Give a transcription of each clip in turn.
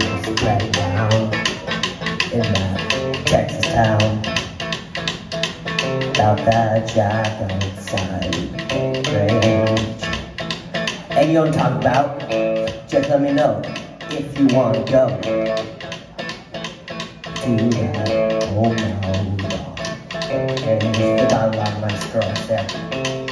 Comes right down in that Texas town? About that jack outside range. Hey, you I'm talking about? Just let me know if you wanna go oh, to that old mountain. And the dog on my girls there.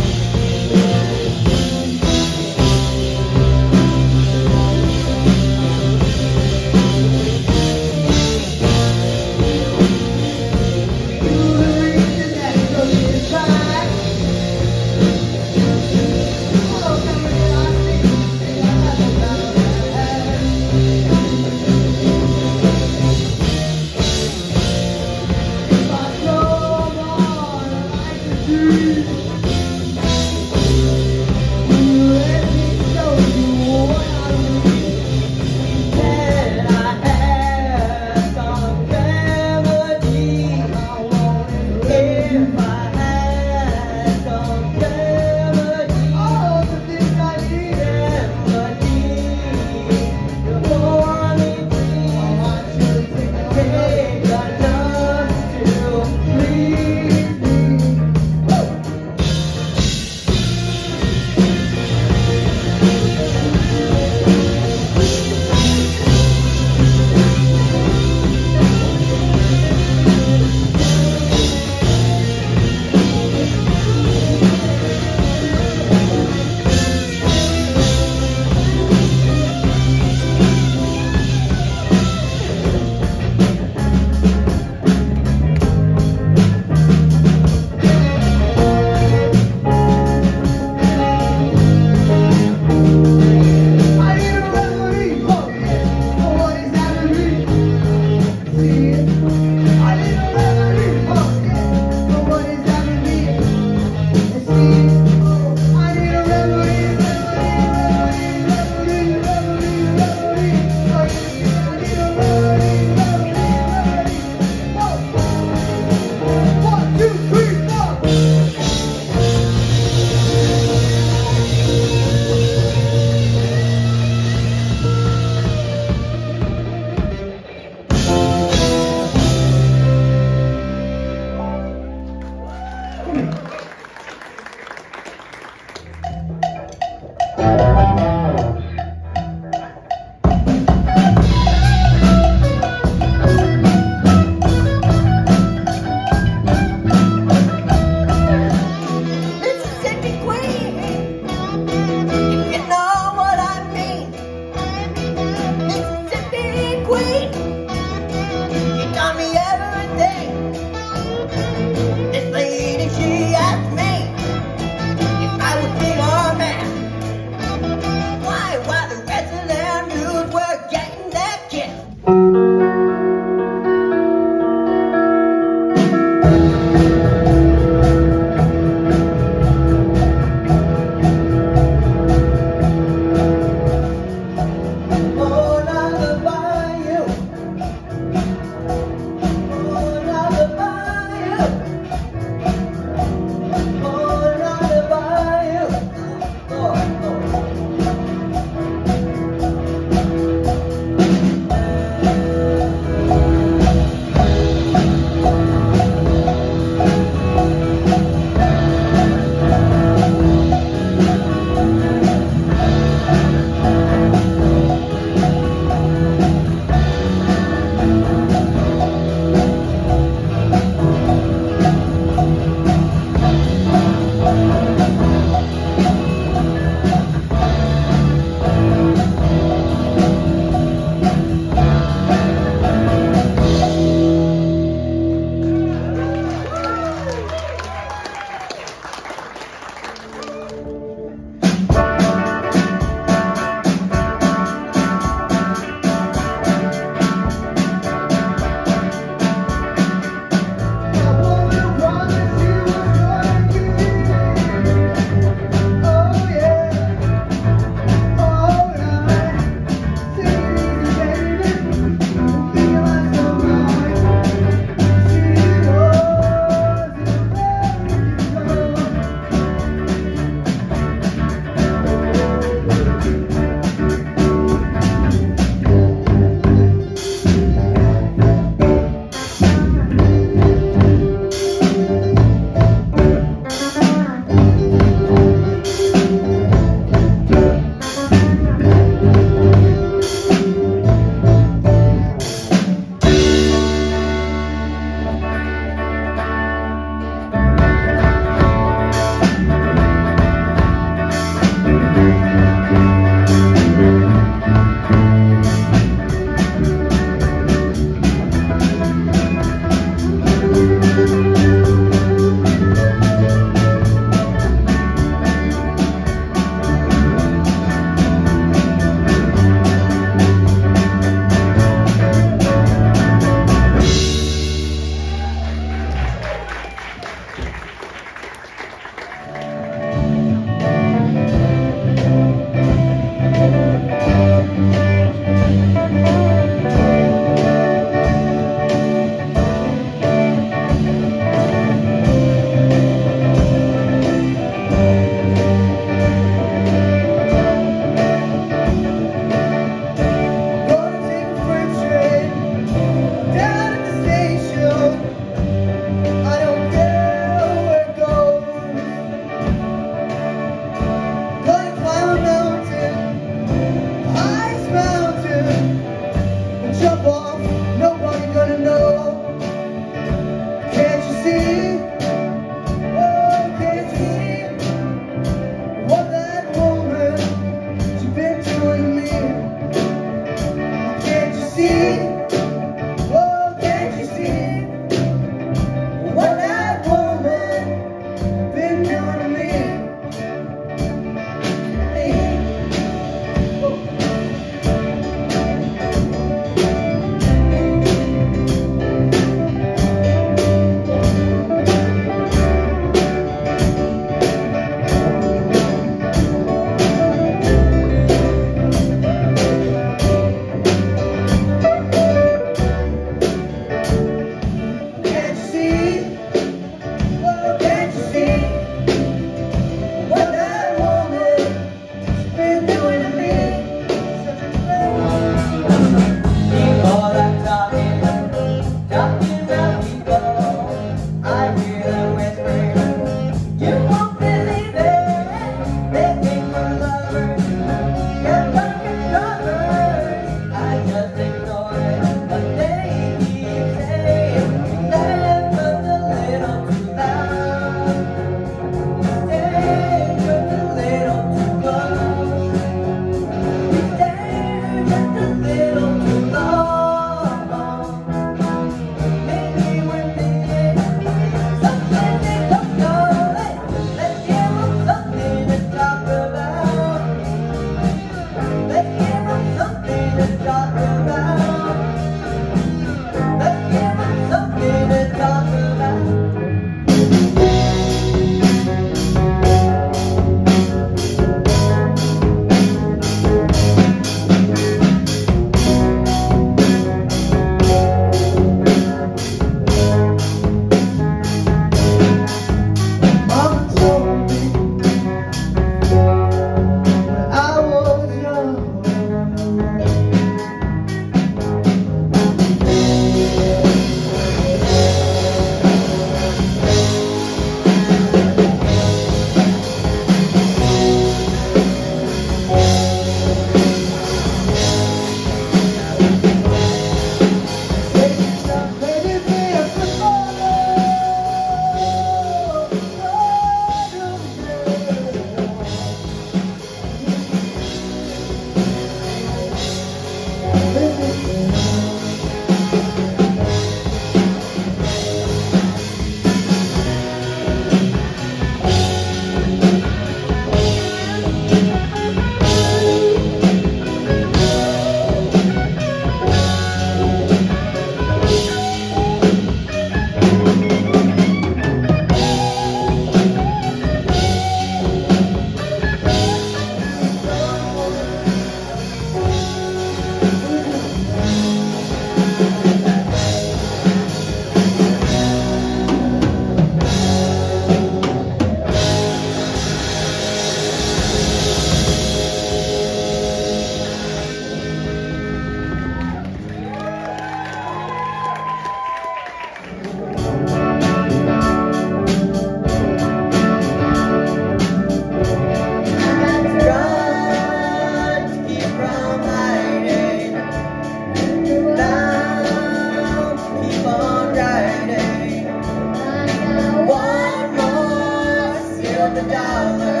the dollar.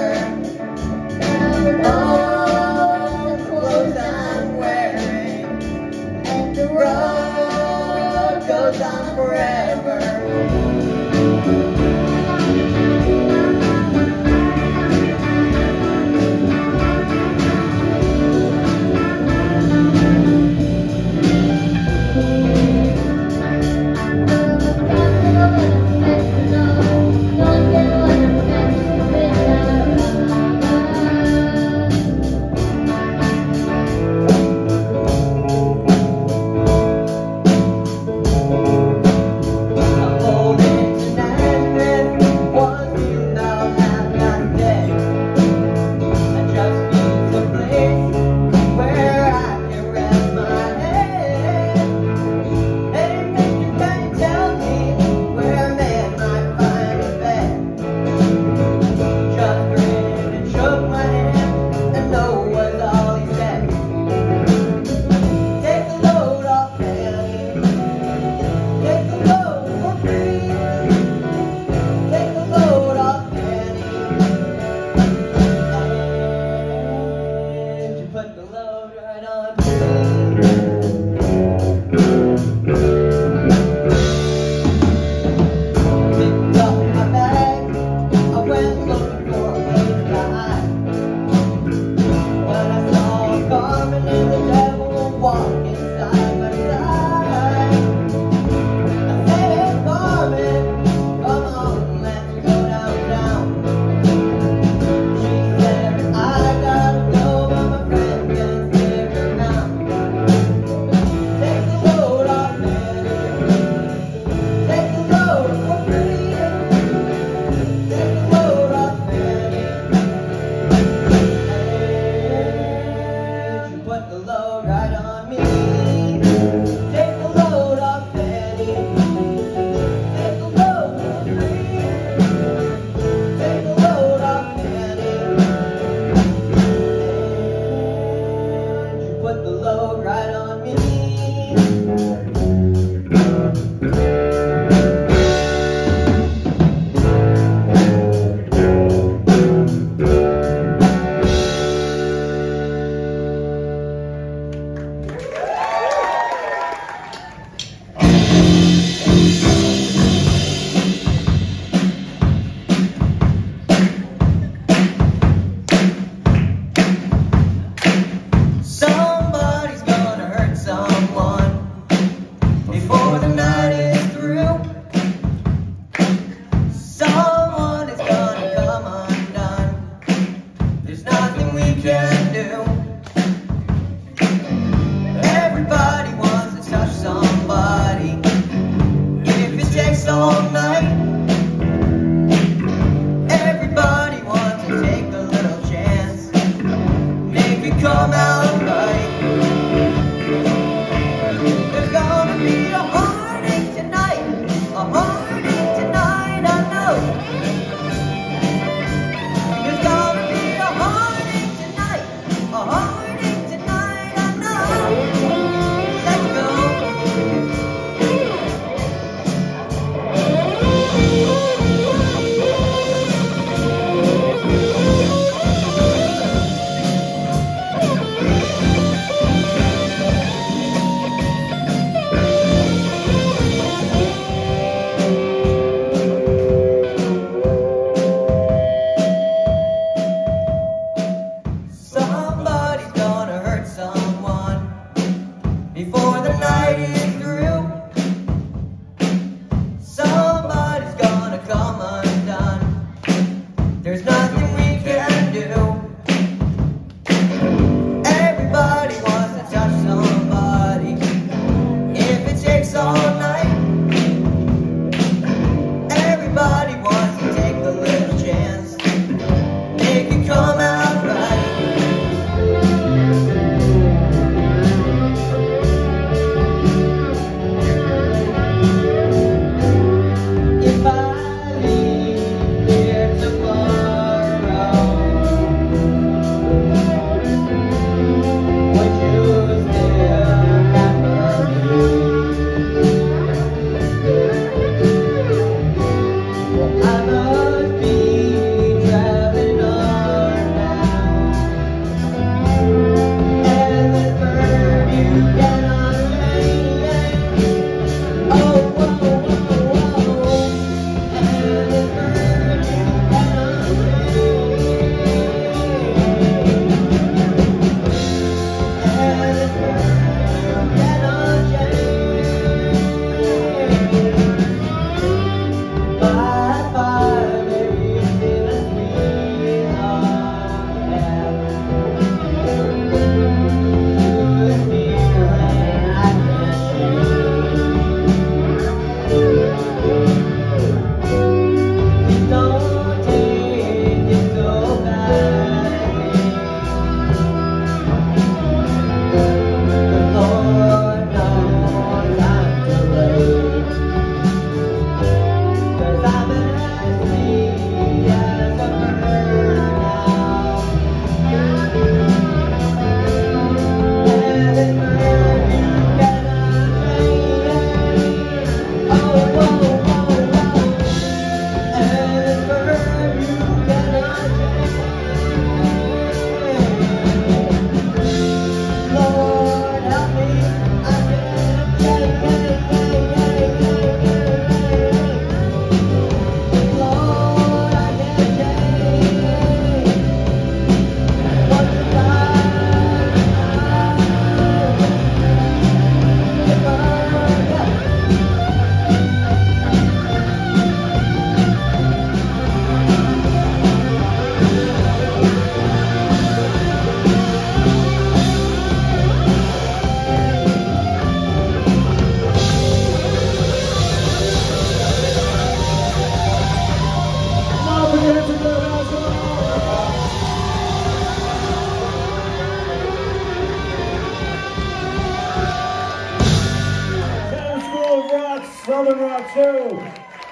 Northern Rock too.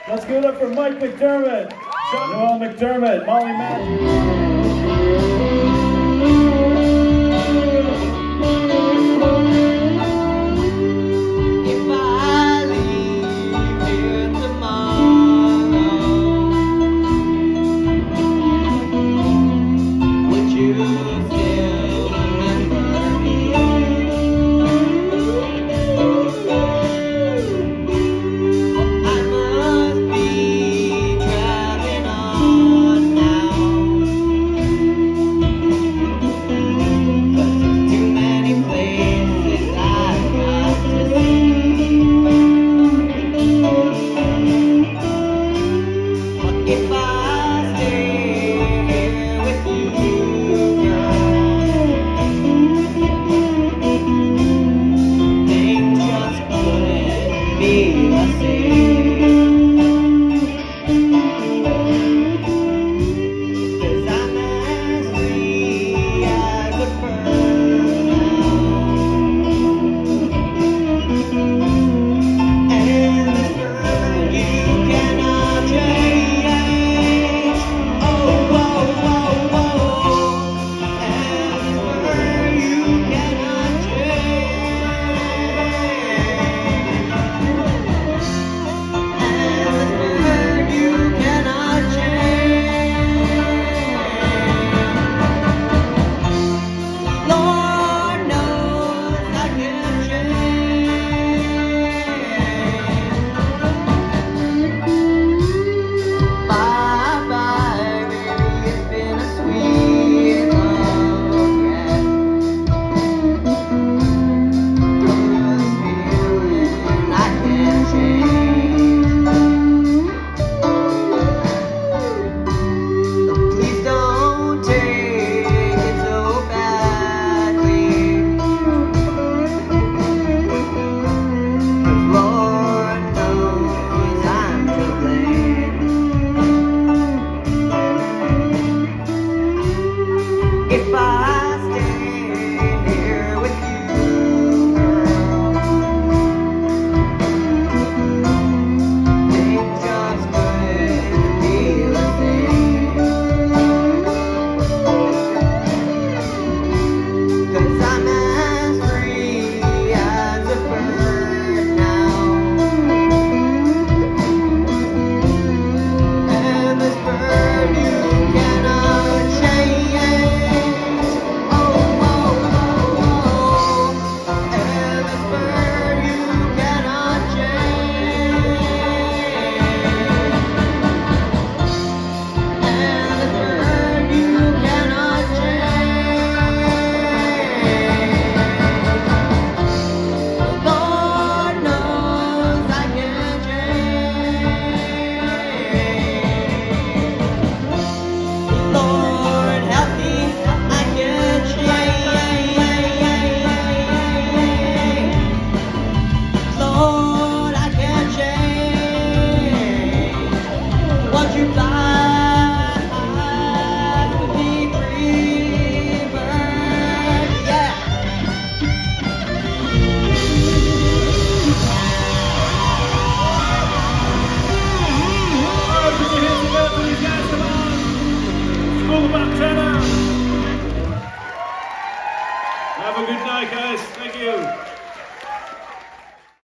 Let's give it up for Mike McDermott, Noel McDermott, Molly Matthews.